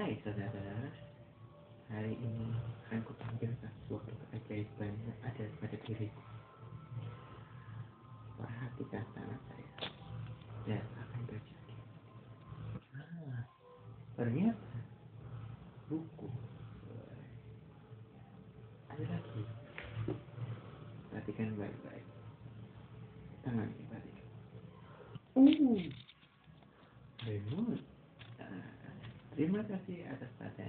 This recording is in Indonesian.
Hai saudara, hari ini akan kutampilkan suatu keajaiban yang ada pada diriku. Perhatikan tangan saya dan akan terjadi. Ah, ternyata buku. Ada lagi. Perhatikan baik-baik. Tangan perhatikan. Uh, remote. Terima kasih atas perhatiannya.